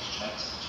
Checks.